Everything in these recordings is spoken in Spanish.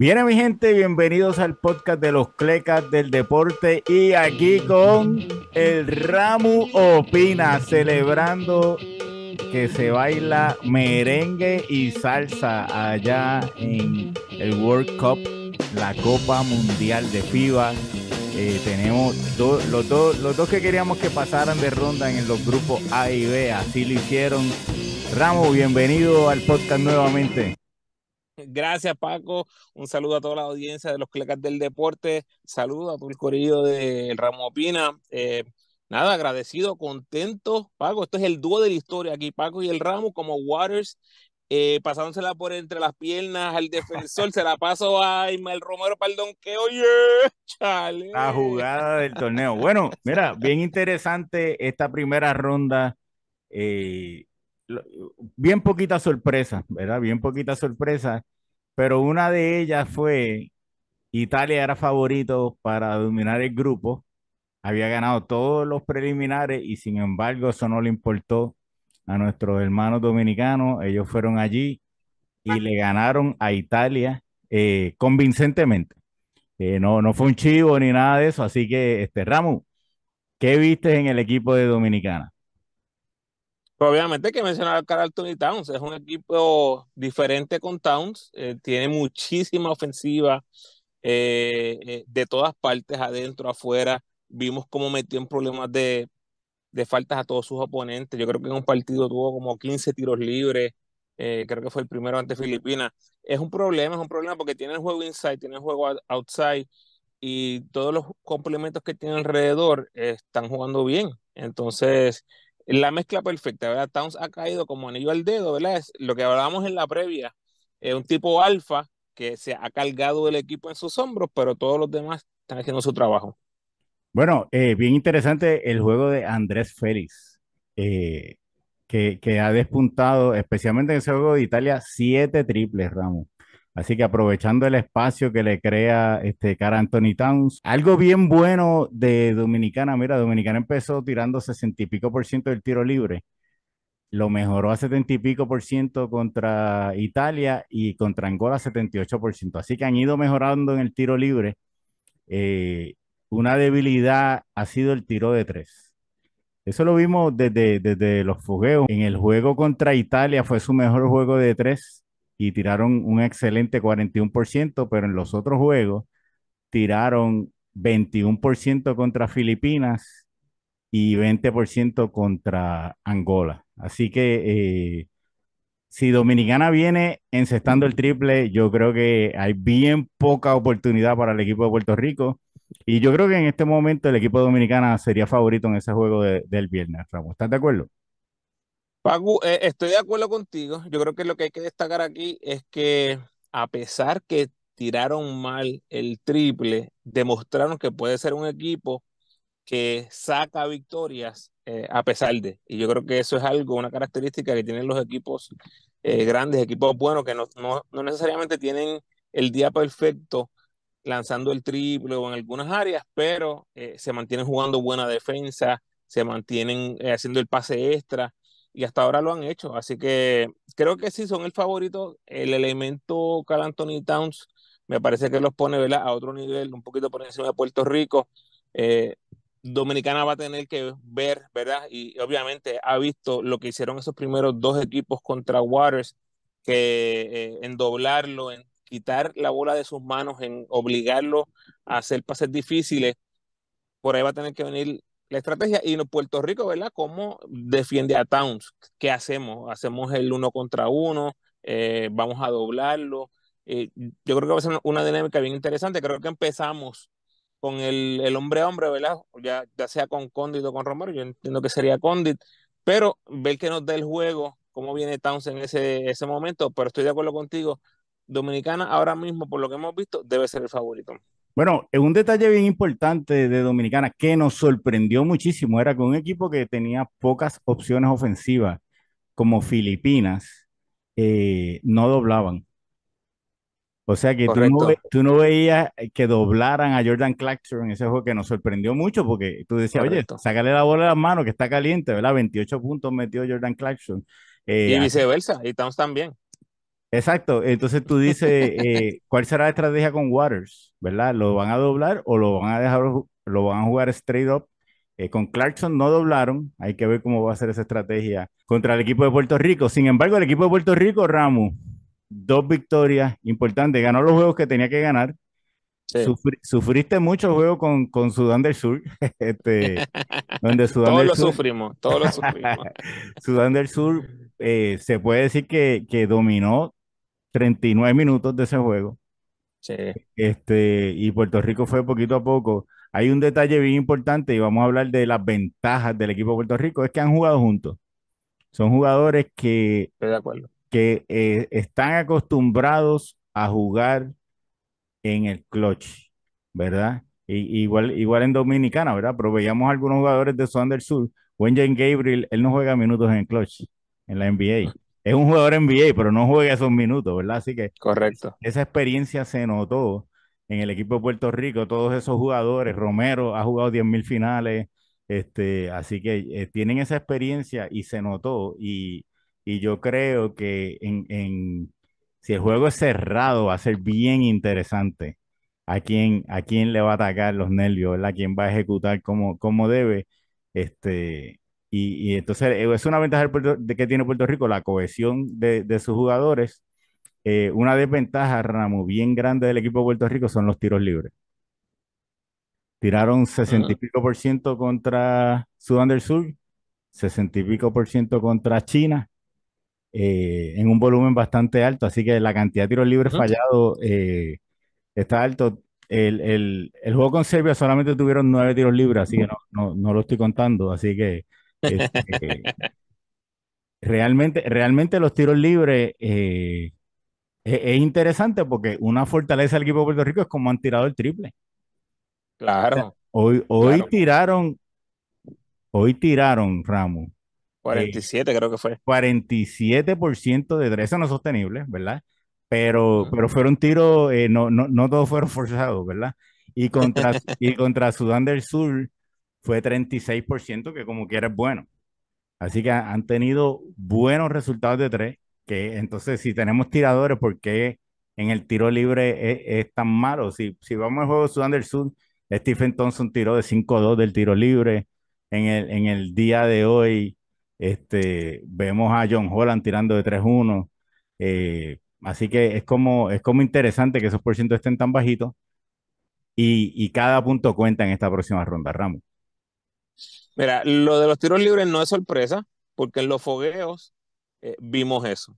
Viene mi gente, bienvenidos al podcast de los Clecas del Deporte y aquí con el Ramu Opina, celebrando que se baila merengue y salsa allá en el World Cup, la Copa Mundial de FIBA. Eh, tenemos los, dos, los dos que queríamos que pasaran de ronda en los grupos A y B, así lo hicieron. Ramu, bienvenido al podcast nuevamente. Gracias, Paco. Un saludo a toda la audiencia de los Clecas del Deporte. Saludo a todo el corillo de Ramo Opina. Eh, nada, agradecido, contento. Paco, esto es el dúo de la historia aquí, Paco y el Ramo, como Waters, eh, pasándosela por entre las piernas al defensor. se la paso a Ismael Romero, perdón, que oye, chale. La jugada del torneo. Bueno, mira, bien interesante esta primera ronda. Eh, bien poquita sorpresa, ¿verdad? Bien poquita sorpresa, pero una de ellas fue Italia era favorito para dominar el grupo, había ganado todos los preliminares y sin embargo eso no le importó a nuestros hermanos dominicanos, ellos fueron allí y le ganaron a Italia eh, convincentemente. Eh, no, no fue un chivo ni nada de eso, así que, este, Ramu, ¿qué viste en el equipo de Dominicana? Obviamente hay que mencionar a Carl Anthony Towns, es un equipo diferente con Towns, eh, tiene muchísima ofensiva eh, eh, de todas partes, adentro, afuera. Vimos cómo metió en problemas de, de, faltas a todos sus oponentes. Yo creo que en un partido tuvo como 15 tiros libres, creo que fue el primero ante Filipinas. Es un problema, es un problema porque tiene el juego inside, tiene el juego outside y todos los complementos que tiene alrededor están jugando bien. Entonces, la mezcla perfecta, ¿verdad? Towns ha caído como anillo al dedo, ¿verdad? Es lo que hablábamos en la previa, es un tipo alfa que se ha cargado el equipo en sus hombros, pero todos los demás están haciendo su trabajo. Bueno, eh, bien interesante el juego de Andrés Félix, eh, que, que, ha despuntado, especialmente en ese juego de Italia, siete triples, Ramos. Así que aprovechando el espacio que le crea este cara Anthony Towns, algo bien bueno de Dominicana. Mira, Dominicana empezó tirando 60 y pico por ciento del tiro libre. Lo mejoró a 70 y pico por ciento contra Italia y contra Angola 78 por ciento. Así que han ido mejorando en el tiro libre. Eh, una debilidad ha sido el tiro de tres. Eso lo vimos desde, desde los fogueos. En el juego contra Italia fue su mejor juego de tres y tiraron un excelente 41%, pero en los otros juegos tiraron 21% contra Filipinas y 20% contra Angola. Así que eh, si Dominicana viene encestando el triple, yo creo que hay bien poca oportunidad para el equipo de Puerto Rico. Y yo creo que en este momento el equipo dominicana sería favorito en ese juego del viernes, Ramos. ¿Estás de acuerdo? Pagu, eh, estoy de acuerdo contigo. Yo creo que lo que hay que destacar aquí es que a pesar que tiraron mal el triple, demostraron que puede ser un equipo que saca victorias eh, a pesar de. Y yo creo que eso es algo, una característica que tienen los equipos eh, grandes, equipos buenos, que no, no, necesariamente tienen el día perfecto lanzando el triple o en algunas áreas, pero se mantienen jugando buena defensa, se mantienen haciendo el pase extra y hasta ahora lo han hecho. Así que creo que sí son el favorito. El elemento Cal Anthony Towns me parece que los pone a otro nivel, un poquito por encima de Puerto Rico. Eh, Dominicana va a tener que ver, ¿verdad? Y obviamente ha visto lo que hicieron esos primeros dos equipos contra Waters, que eh, en doblarlo, en quitar la bola de sus manos, en obligarlo a hacer pases difíciles, por ahí va a tener que venir la estrategia. Y Puerto Rico, ¿verdad? ¿Cómo defiende a Towns? ¿Qué hacemos? ¿Hacemos el uno contra uno? Eh, ¿Vamos a doblarlo? Eh, yo creo que va a ser una dinámica bien interesante. Creo que empezamos con el, el hombre a hombre, ¿verdad? Ya, ya sea con Condit o con Romero, yo entiendo que sería Condit, pero ver que nos da el juego, cómo viene Towns en ese, ese momento, pero estoy de acuerdo contigo. Dominicana ahora mismo, por lo que hemos visto, debe ser el favorito. Bueno, un detalle bien importante de Dominicana que nos sorprendió muchísimo era que un equipo que tenía pocas opciones ofensivas, como Filipinas, eh, no doblaban. O sea que tú no, veías que doblaran a Jordan Clarkson en ese juego que nos sorprendió mucho porque tú decías, oye, sácale la bola de las manos que está caliente, ¿verdad? 28 puntos metió Jordan Clarkson. Eh, y viceversa, y estamos también. Exacto, entonces tú dices, eh, ¿cuál será la estrategia con Waters? ¿Verdad? ¿Lo van a doblar o lo van a dejar, lo van a jugar straight up? Eh, con Clarkson no doblaron, hay que ver cómo va a ser esa estrategia contra el equipo de Puerto Rico. Sin embargo, el equipo de Puerto Rico, Ramos, dos victorias importantes, ganó los juegos que tenía que ganar. Sí. Sufri- sufriste mucho juego con, con Sudán del Sur, este, donde Sudán Todos del lo Sur sufrimos, todos lo sufrimos. Sudán del Sur eh, se puede decir que, que dominó 39 minutos de ese juego. Sí, Este, y Puerto Rico fue poquito a poco. Hay un detalle bien importante y vamos a hablar de las ventajas del equipo de Puerto Rico, es que han jugado juntos. Son jugadores que, estoy de acuerdo. que eh, están acostumbrados a jugar en el clutch, ¿verdad? Y, igual, igual en Dominicana, ¿verdad? Pero veíamos algunos jugadores de Sudán del Sur. Wenjan Gabriel, él no juega minutos en el clutch, en la NBA. Es un jugador NBA, pero no juega esos minutos, ¿verdad? Así que Correcto. esa experiencia se notó en el equipo de Puerto Rico, todos esos jugadores. Romero ha jugado 10.000 finales, este, así que eh, tienen esa experiencia y se notó. Y, y yo creo que en, en- si el juego es cerrado, va a ser bien interesante a quién, a quién le va a atacar los nervios, ¿verdad? quién va a ejecutar como, como debe. Este, y, y entonces eh, es una ventaja de que tiene Puerto Rico, la cohesión de, de sus jugadores eh, una desventaja, Ramo, bien grande del equipo de Puerto Rico son los tiros libres. Tiraron 60 y pico por ciento contra Sudán del Sur, 60 y pico por ciento contra China, eh, en un volumen bastante alto, así que la cantidad de tiros libres fallados eh, está alto. El, el- el juego con Serbia solamente tuvieron nueve tiros libres, así que no, no, no lo estoy contando, así que este, realmente, realmente los tiros libres eh, es, es interesante porque una fortaleza del equipo de Puerto Rico es como han tirado el triple. Claro, Hoy, hoy claro. tiraron, hoy tiraron, Ramos, eh, 47 creo que fue. 47% de tres, eso no es sostenible, ¿verdad? Pero, pero fueron tiros, eh, no, no, no todos fueron forzados, ¿verdad? Y contra, y contra Sudán del Sur fue 36%, que como quiera es bueno. Así que han tenido buenos resultados de tres, que entonces si tenemos tiradores, ¿por qué en el tiro libre es, tan malo? Si, si vamos al juego de Sudán del Sur, Stephen Thompson tiró de 5-2 del tiro libre. En el, en el día de hoy, este, vemos a John Holland tirando de 3-1. Eh, así que es como, es como interesante que esos porcientos estén tan bajitos y, y cada punto cuenta en esta próxima ronda, Ramos. Mira, lo de los tiros libres no es sorpresa, porque en los fogueos eh, vimos eso.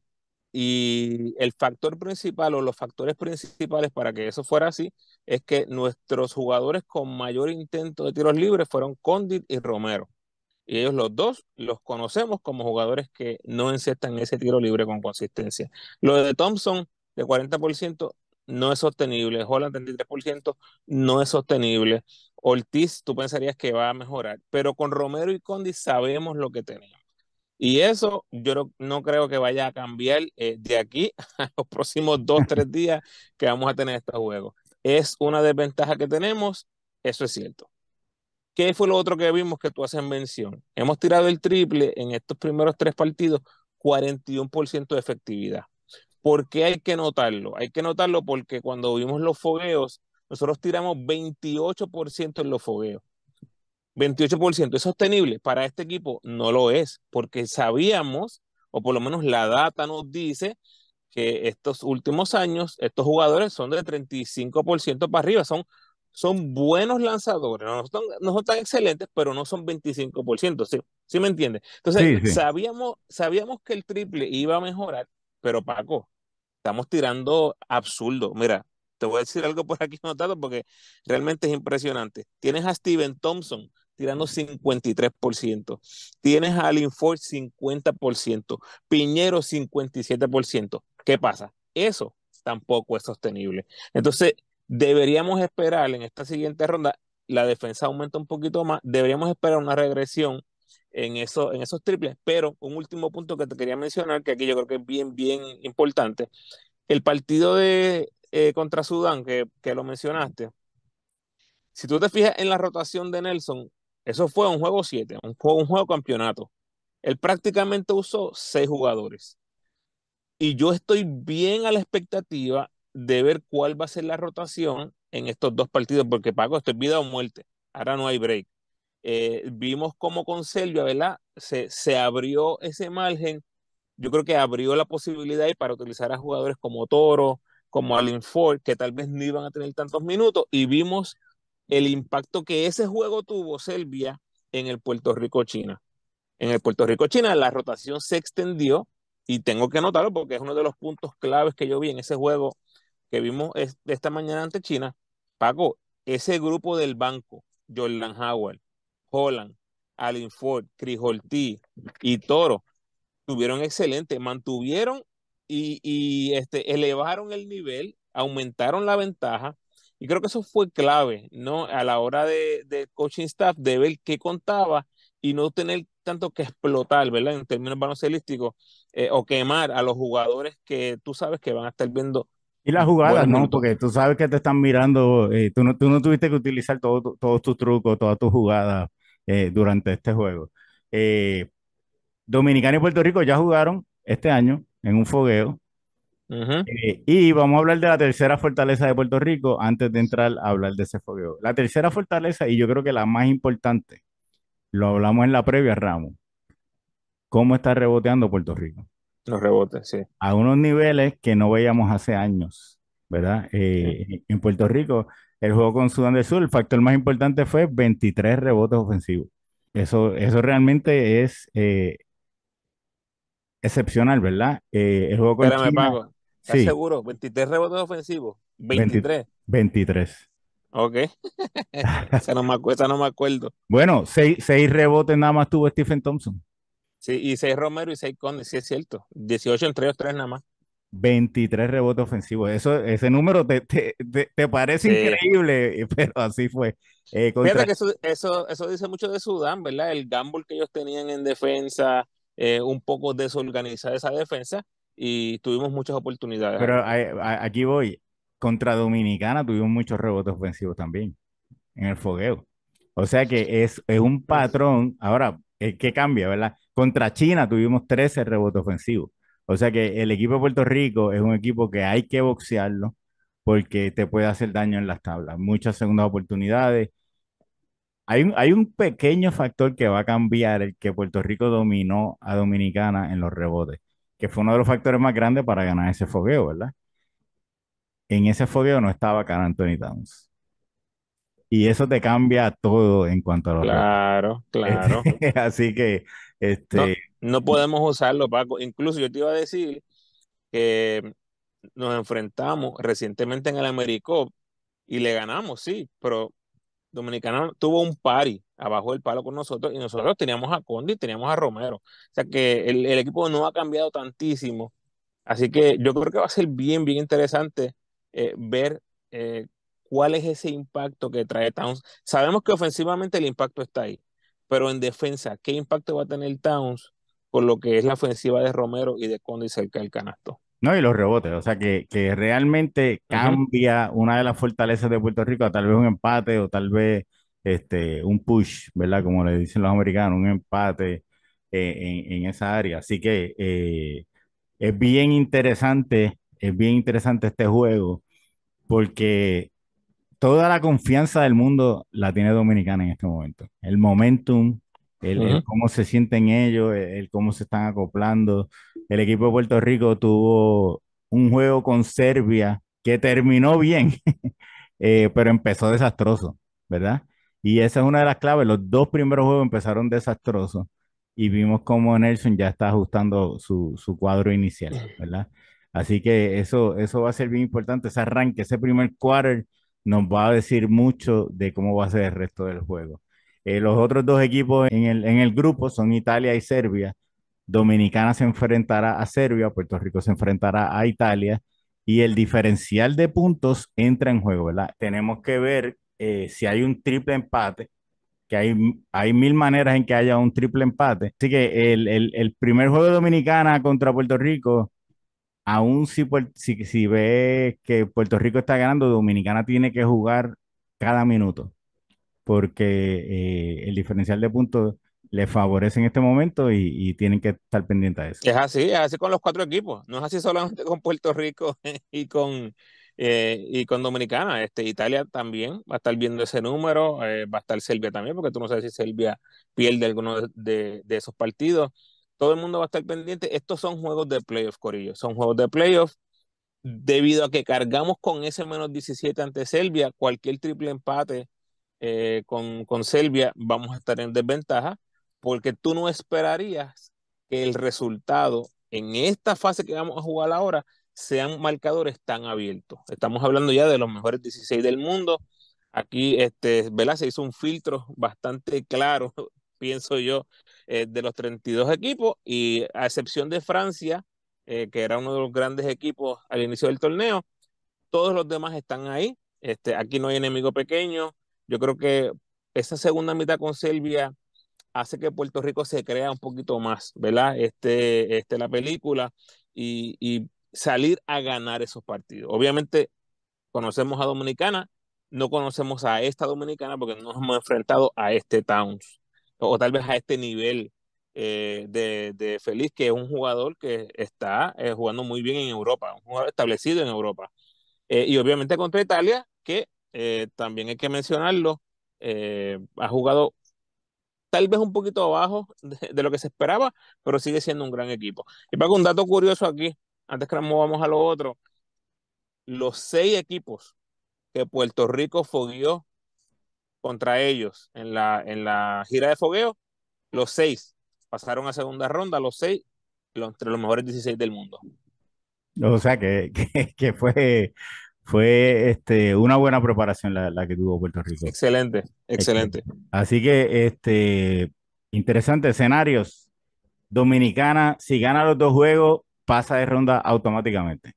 Y el factor principal o los factores principales para que eso fuera así es que nuestros jugadores con mayor intento de tiros libres fueron Condit y Romero. Y ellos los dos los conocemos como jugadores que no encestan ese tiro libre con consistencia. Lo de Thompson, de 40%, no es sostenible. Holland, 33%, no es sostenible. Ortiz, tú pensarías que va a mejorar. Pero con Romero y Condi sabemos lo que tenemos. Y eso yo no, creo que vaya a cambiar eh, de aquí a los próximos dos, tres días que vamos a tener este juego. Es una desventaja que tenemos, eso es cierto. ¿Qué fue lo otro que vimos que tú haces mención? Hemos tirado el triple en estos primeros tres partidos, 41% de efectividad. ¿Por qué hay que notarlo? Hay que notarlo porque cuando vimos los fogueos, nosotros tiramos 28% en los fogueos. 28%. ¿Es sostenible? Para este equipo no lo es, porque sabíamos, o por lo menos la data nos dice, que estos últimos años, estos jugadores son de 35% para arriba, son, son buenos lanzadores, no son, no son tan excelentes, pero no son 25%, ¿sí, ¿sí me entiendes? Entonces, Sí, sí. sabíamos, sabíamos que el triple iba a mejorar, pero Paco, estamos tirando absurdo. Mira, te voy a decir algo por aquí anotado porque realmente es impresionante. Tienes a Steven Thompson tirando 53%. Tienes a Alin Ford 50%. Piñero 57%. ¿Qué pasa? Eso tampoco es sostenible. Entonces, deberíamos esperar en esta siguiente ronda, la defensa aumenta un poquito más, deberíamos esperar una regresión en, eso, en esos triples, pero un último punto que te quería mencionar, que aquí yo creo que es bien, bien importante, el partido de eh, contra Sudán, que, que lo mencionaste, si tú te fijas en la rotación de Nelson, eso fue un juego 7, un juego, un juego campeonato. Él prácticamente usó seis jugadores. Y yo estoy bien a la expectativa de ver cuál va a ser la rotación en estos dos partidos, porque Paco, esto es vida o muerte. Ahora no hay break. Eh, vimos cómo con Selvia, ¿verdad? Se, se abrió ese margen. Yo creo que abrió la posibilidad para utilizar a jugadores como Toro, como Allen Ford, que tal vez no iban a tener tantos minutos, y vimos el impacto que ese juego tuvo Selvia en el Puerto Rico-China. En el Puerto Rico-China la rotación se extendió y tengo que anotarlo porque es uno de los puntos claves que yo vi en ese juego que vimos esta mañana ante China. Paco, ese grupo del banco, Jordan Howard, Holland, Allen Ford, Chris y Toro, tuvieron excelente, mantuvieron y, y este, elevaron el nivel, aumentaron la ventaja y creo que eso fue clave, ¿no? A la hora de, de coaching staff, de ver qué contaba y no tener tanto que explotar, ¿verdad? En términos baloncelísticos, eh, o quemar a los jugadores que tú sabes que van a estar viendo. Y las jugadas, ¿no? Porque tú sabes que te están mirando, eh, tú, no, tú no tuviste que utilizar todos todo, tus trucos, todas tus jugadas eh, durante este juego. Dominicana y Puerto Rico ya jugaron este año en un fogueo. Eh, y vamos a hablar de la tercera fortaleza de Puerto Rico antes de entrar a hablar de ese fogueo. La tercera fortaleza, y yo creo que la más importante, lo hablamos en la previa, Ramos. ¿Cómo está reboteando Puerto Rico? Los rebotes, sí. A unos niveles que no veíamos hace años, ¿verdad? Eh, en Puerto Rico, el juego con Sudán del Sur, el factor más importante fue 23 rebotes ofensivos. Eso, eso realmente es eh, excepcional, ¿verdad? el juego con Espérame, Pago. ¿Estás seguro? ¿23 rebotes ofensivos? ¿23? 23. Ok. esa, no me, no me acuerdo. Bueno, seis, rebotes nada más tuvo Stephen Thompson. Sí, y seis Romero y seis Conde, sí es cierto. 18 entre ellos, tres nada más. 23 rebotes ofensivos. Eso, ese número te, te, te, parece increíble, pero así fue. Eh, Fíjate que eso, eso, eso dice mucho de Sudán, ¿verdad? El gamble que ellos tenían en defensa, eh, un poco desorganizada esa defensa, y tuvimos muchas oportunidades. Pero aquí voy. Contra Dominicana tuvimos muchos rebotes ofensivos también en el fogueo. O sea que es, es un patrón. Ahora, eh, ¿qué cambia, verdad? Contra China tuvimos 13 rebotes ofensivos. O sea que el equipo de Puerto Rico es un equipo que hay que boxearlo porque te puede hacer daño en las tablas. Muchas segundas oportunidades. Hay un, hay un pequeño factor que va a cambiar el que Puerto Rico dominó a Dominicana en los rebotes que fue uno de los factores más grandes para ganar ese fogueo, ¿verdad? En ese fogueo no estaba Carl Anthony Towns. Y eso te cambia todo en cuanto a los Claro, claro. Así que este no, podemos usarlo, Paco. Incluso yo te iba a decir que nos enfrentamos recientemente en el Americop y le ganamos, sí, pero Dominicana tuvo un pari abajo del palo con nosotros y nosotros teníamos a Condi y teníamos a Romero. O sea que el, equipo no ha cambiado tantísimo. Así que yo creo que va a ser bien, bien interesante eh, ver eh, cuál es ese impacto que trae Towns. Sabemos que ofensivamente el impacto está ahí, pero en defensa, ¿qué impacto va a tener Towns con lo que es la ofensiva de Romero y de Condi cerca del canasto? No, y los rebotes, o sea que, que realmente cambia una de las fortalezas de Puerto Rico tal vez un empate o tal vez este, un push, ¿verdad? Como le dicen los americanos, un empate eh, en, esa área. Así que eh, es bien interesante, es bien interesante este juego porque toda la confianza del mundo la tiene Dominicana en este momento. El momentum, el, cómo se sienten ellos, el, cómo se están acoplando. El equipo de Puerto Rico tuvo un juego con Serbia que terminó bien, eh, pero empezó desastroso, ¿verdad? Y esa es una de las claves. Los dos primeros juegos empezaron desastrosos y vimos cómo Nelson ya está ajustando su, su cuadro inicial, ¿verdad? Así que eso, eso va a ser bien importante. Ese arranque, ese primer quarter nos va a decir mucho de cómo va a ser el resto del juego. Eh, los otros dos equipos en el, grupo son Italia y Serbia. Dominicana se enfrentará a Serbia, Puerto Rico se enfrentará a Italia y el diferencial de puntos entra en juego, ¿verdad? Tenemos que ver eh, si hay un triple empate, que hay, hay mil maneras en que haya un triple empate. Así que el, el, primer juego de Dominicana contra Puerto Rico, aún si, si, si ve que Puerto Rico está ganando, Dominicana tiene que jugar cada minuto porque eh, el diferencial de puntos le favorece en este momento y, tienen que estar pendientes de eso. Es así, es así con los cuatro equipos. No es así solamente con Puerto Rico y con, eh, y con Dominicana. Este, Italia también va a estar viendo ese número, eh, va a estar Serbia también, porque tú no sabes si Serbia pierde alguno de, de, esos partidos. Todo el mundo va a estar pendiente. Estos son juegos de playoff, Corillo. Son juegos de playoff. Debido a que cargamos con ese menos 17 ante Serbia, cualquier triple empate eh, con, con Serbia vamos a estar en desventaja, porque tú no esperarías que el resultado en esta fase que vamos a jugar ahora sean marcadores tan abiertos. Estamos hablando ya de los mejores 16 del mundo. Aquí, este, ¿verdad? Se hizo un filtro bastante claro, pienso yo, eh, de los 32 equipos y a excepción de Francia, eh, que era uno de los grandes equipos al inicio del torneo, todos los demás están ahí. Este, aquí no hay enemigo pequeño. Yo creo que esa segunda mitad con Serbia hace que Puerto Rico se crea un poquito más, ¿verdad? Este, este, la película y, y salir a ganar esos partidos. Obviamente conocemos a Dominicana, no conocemos a esta Dominicana porque no nos hemos enfrentado a este Towns o, tal vez a este nivel eh, de, de, Feliz, que es un jugador que está eh, jugando muy bien en Europa, un jugador establecido en Europa. Eh, y obviamente contra Italia, que también hay que mencionarlo, ha jugado tal vez un poquito abajo de, lo que se esperaba, pero sigue siendo un gran equipo. Y para un dato curioso aquí, antes que nos movamos a lo otro, los seis equipos que Puerto Rico fogueó contra ellos en la, en la gira de fogueo, los seis pasaron a segunda ronda, los seis entre los mejores 16 del mundo. O sea que, que, fue, fue este, una buena preparación la, la, que tuvo Puerto Rico. Excelente, excelente. Así que, este, interesantes escenarios. Dominicana, si gana los dos juegos, pasa de ronda automáticamente.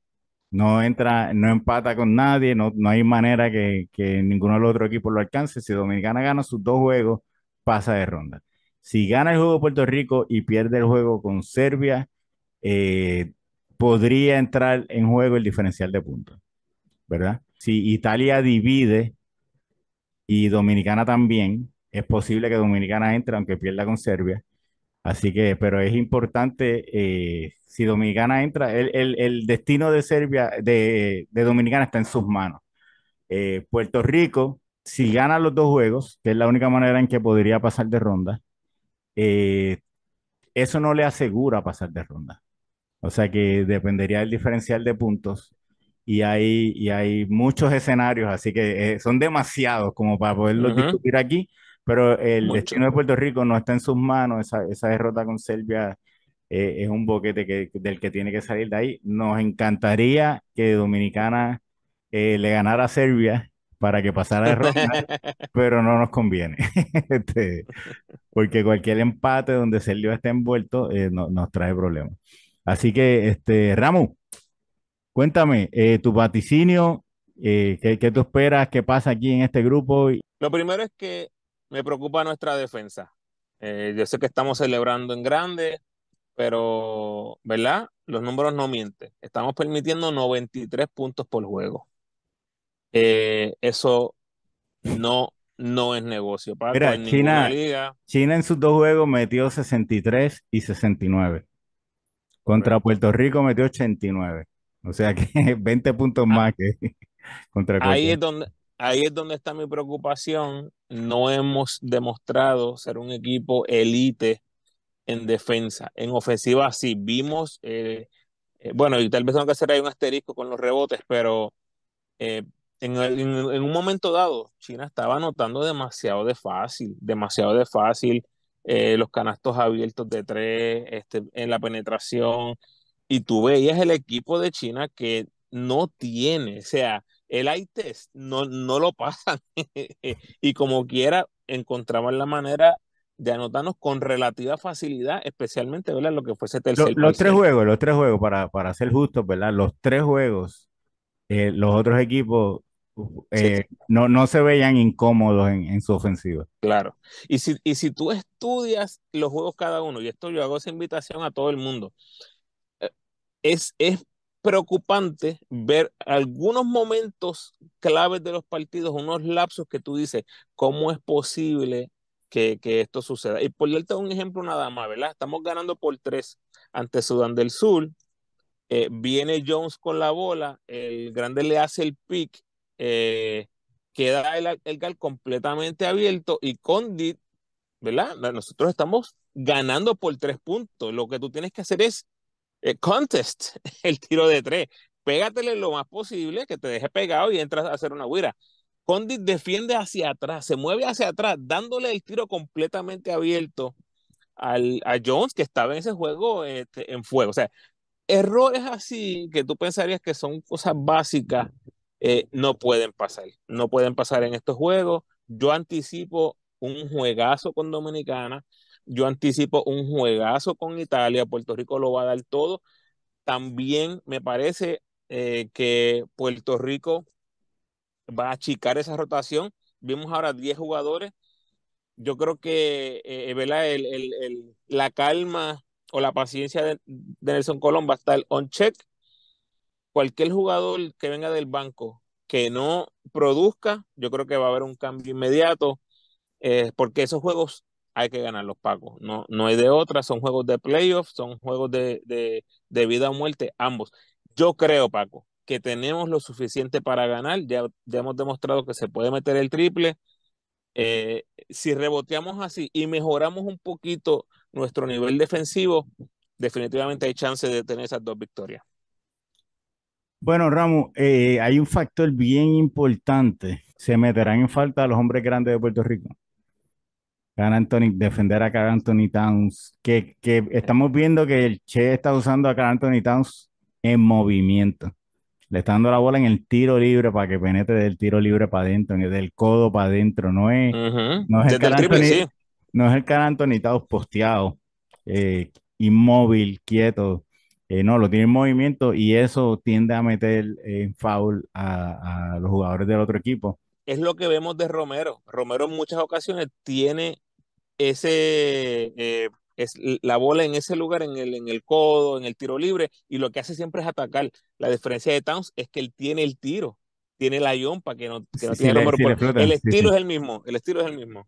No entra, no empata con nadie, no, no hay manera que, que ninguno de los otros equipos lo alcance. Si Dominicana gana sus dos juegos, pasa de ronda. Si gana el juego Puerto Rico y pierde el juego con Serbia, eh, podría entrar en juego el diferencial de puntos, ¿verdad? Si Italia divide y Dominicana también, es posible que Dominicana entre aunque pierda con Serbia. Así que, pero es importante, eh, si Dominicana entra, el, destino de Serbia, de, Dominicana está en sus manos. Eh, Puerto Rico, si gana los dos juegos, que es la única manera en que podría pasar de ronda, eh, eso no le asegura pasar de ronda. O sea que dependería del diferencial de puntos y hay, y hay muchos escenarios, así que son demasiados como para poderlos discutir aquí pero el destino de Puerto Rico no está en sus manos, esa, esa derrota con Serbia eh, es un boquete que, del que tiene que salir de ahí. Nos encantaría que Dominicana eh, le ganara a Serbia para que pasara de ronda, pero no nos conviene, este, porque cualquier empate donde Serbia esté envuelto eh, no, nos trae problemas. Así que, este, Ramu, cuéntame, tu vaticinio, ¿qué, ¿qué, tú esperas que pasa aquí en este grupo? Lo primero es que me preocupa nuestra defensa. Eh, yo sé que estamos celebrando en grande, pero, ¿verdad? Los números no mienten. Estamos permitiendo 93 puntos por juego. Eh, eso no, no es negocio. Paco, en China, liga. China en sus dos juegos metió 63 y 69. Contra Puerto Rico metió 89. O sea que 20 puntos ah. más que contra Ahí es donde, ahí es donde está mi preocupación. No hemos demostrado ser un equipo elite en defensa. En ofensiva sí, vimos, eh, eh, bueno, y tal vez tengo que hacer ahí un asterisco con los rebotes, pero eh, en, un momento dado, China estaba anotando demasiado de fácil, demasiado de fácil, los canastos abiertos de tres, este, en la penetración, y tú veías el equipo de China que no tiene, o sea, el I-test no, no lo pasan y como quiera encontraban la manera de anotarnos con relativa facilidad, especialmente ¿verdad? lo que fuese tercer Los, los tres juegos, los tres juegos, para, para ser justos, ¿verdad? Los tres juegos, eh, los otros equipos eh, no, no se veían incómodos en, su ofensiva. Claro. Y si, y si tú estudias los juegos cada uno, y esto yo hago esa invitación a todo el mundo, es, es preocupante ver algunos momentos claves de los partidos, unos lapsos que tú dices, ¿cómo es posible que, esto suceda. Y por darte un ejemplo nada más, ¿verdad? Estamos ganando por tres ante Sudán del Sur. Eh, viene Jones con la bola, el grande le hace el pick, eh, queda el, el gal completamente abierto y Condit, ¿verdad? Nosotros estamos ganando por tres puntos. Lo que tú tienes que hacer es eh, contest el tiro de tres. Pégatele lo más posible, que te deje pegado y entras a hacer una huira. Condit defiende hacia atrás, se mueve hacia atrás, dándole el tiro completamente abierto al, a Jones, que estaba en ese juego este, en fuego. O sea, errores así que tú pensarías que son cosas básicas, eh, no pueden pasar. No pueden pasar en estos juegos. Yo anticipo un juegazo con Dominicana. Yo anticipo un juegazo con Italia. Puerto Rico lo va a dar todo. También me parece eh, que Puerto Rico va a achicar esa rotación. Vimos ahora 10 jugadores. Yo creo que eh, el, la calma o la paciencia de, Nelson Colón va a estar on check. Cualquier jugador que venga del banco que no produzca, yo creo que va a haber un cambio inmediato, eh, porque esos juegos hay que ganarlos, Paco. No, no hay de otra, son juegos de playoffs, son juegos de, de vida o muerte, ambos. Yo creo, Paco, que tenemos lo suficiente para ganar. Ya, ya hemos demostrado que se puede meter el triple. Eh, si reboteamos así y mejoramos un poquito nuestro nivel defensivo, definitivamente hay chance de tener esas dos victorias. Bueno, Ramos, eh, hay un factor bien importante. Se meterán en falta los hombres grandes de Puerto Rico. Anthony, defender a Carl Anthony Towns, que, que estamos viendo que el Che está usando a Carl Anthony Towns en movimiento. Le está dando la bola en el tiro libre para que penetre del tiro libre para adentro, del codo para adentro. No es, no es el cara Anthony, no es el cara Anthony posteado, eh, inmóvil, quieto. Eh, no, lo tiene en movimiento y eso tiende a meter en foul a, los jugadores del otro equipo. Es lo que vemos de Romero. Romero en muchas ocasiones tiene ese eh, es la bola en ese lugar, en el, en el codo, en el tiro libre, y lo que hace siempre es atacar. La diferencia de Towns es que él tiene el tiro, tiene la para que no, que no tiene el estilo es el mismo, el estilo es el mismo.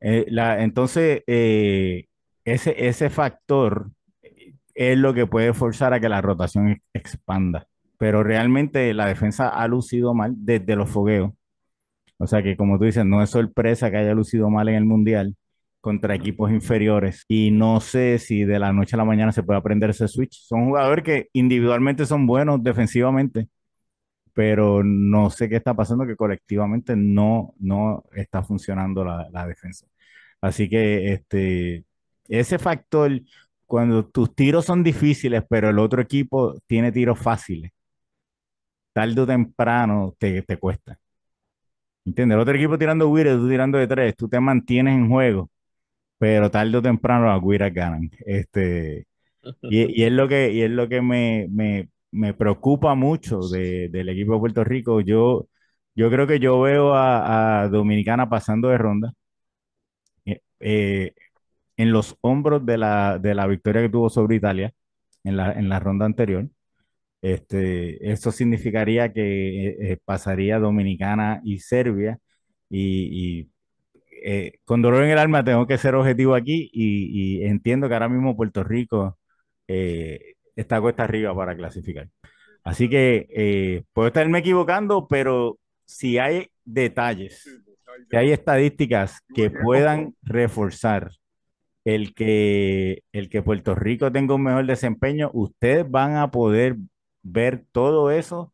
Eh, la, entonces, eh, ese, ese factor es lo que puede forzar a que la rotación expanda. Pero realmente la defensa ha lucido mal desde los fogueos. O sea que, como tú dices, no es sorpresa que haya lucido mal en el Mundial contra equipos inferiores y no sé si de la noche a la mañana se puede aprender ese switch. Son jugadores que individualmente son buenos defensivamente, pero no sé qué está pasando que colectivamente no, no está funcionando la, la defensa. Así que este, ese factor, cuando tus tiros son difíciles, pero el otro equipo tiene tiros fáciles, tarde o temprano te, te cuesta. ¿Entiendes? El otro equipo tirando Wire, tú tirando de tres, tú te mantienes en juego pero tarde o temprano las Guiras ganan. Este, y, es lo que, y es lo que me, me, me preocupa mucho de, del equipo de Puerto Rico. Yo, yo creo que yo veo a, Dominicana pasando de ronda. Eh, eh, en los hombros de la, de la victoria que tuvo sobre Italia en la, en la ronda anterior. Este, eso significaría que eh, pasaría Dominicana y Serbia y, y eh, con dolor en el alma tengo que ser objetivo aquí y, entiendo que ahora mismo Puerto Rico eh, está cuesta arriba para clasificar. Así que eh, puedo estarme equivocando, pero si hay detalles, si hay estadísticas que puedan reforzar el que, el que Puerto Rico tenga un mejor desempeño, ustedes van a poder ver todo eso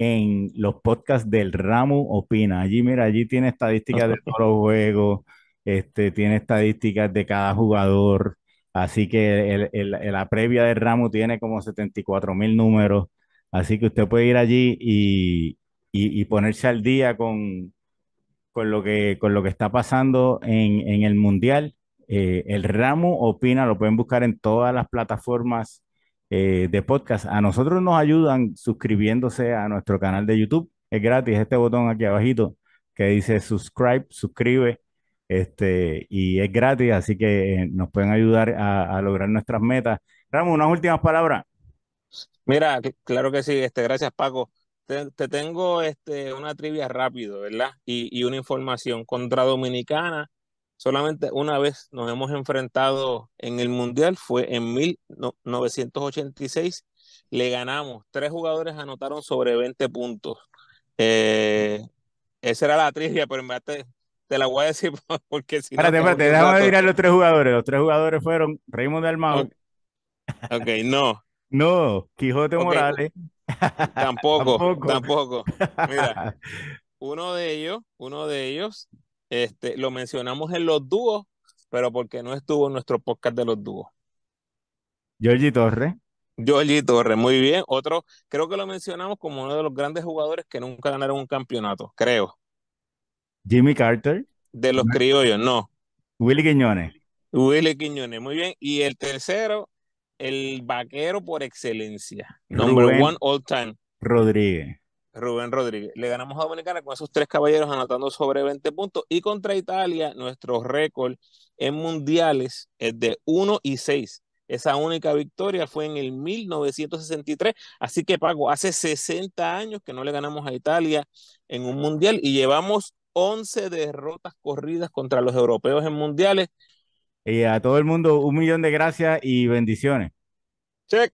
en los podcasts del Ramu Opina. Allí, mira, allí tiene estadísticas de todos los juegos, este, tiene estadísticas de cada jugador. Así que la previa del Ramu tiene como 74 mil números. Así que usted puede ir allí y, ponerse al día con, con, lo que, con lo que está pasando en, el Mundial. Eh, el Ramu Opina, lo pueden buscar en todas las plataformas eh, de podcast. A nosotros nos ayudan suscribiéndose a nuestro canal de YouTube. Es gratis, este botón aquí abajito que dice subscribe, suscribe, este, y es gratis, así que eh, nos pueden ayudar a, lograr nuestras metas. Ramos, unas últimas palabras. Mira, claro que sí, este, gracias Paco. Te, tengo este, una trivia rápido, ¿verdad? Y, y, una información. Contra Dominicana solamente una vez nos hemos enfrentado en el Mundial, fue en 1986. Le ganamos, tres jugadores anotaron sobre 20 puntos. Eh, esa era la trivia, pero en verdad te, la voy a decir porque si espérate, Espérate, déjame mirar los tres jugadores. Los tres jugadores fueron Raymond Dalmau. Ok, no. no, Quijote Morales. Tampoco, tampoco, Mira, uno de ellos, uno de ellos, este, lo mencionamos en los dúos, pero porque no estuvo en nuestro podcast de los dúos. Georgie Torres. Georgie Torres, muy bien. Otro, creo que lo mencionamos como uno de los grandes jugadores que nunca ganaron un campeonato, creo. Jimmy Carter. De los criollos, no. Willy Quiñones. Willy Quiñones, muy bien. Y el tercero, el vaquero por excelencia. Number one all time. Rodríguez. Rubén Rodríguez. Le ganamos a Dominicana con esos tres caballeros anotando sobre 20 puntos. Y contra Italia, nuestro récord en mundiales es de 1 y 6. Esa única victoria fue en el 1963. Así que, Paco, hace 60 años que no le ganamos a Italia en un mundial y llevamos 11 derrotas corridas contra los europeos en mundiales. Y a todo el mundo un millón de gracias y bendiciones. Check.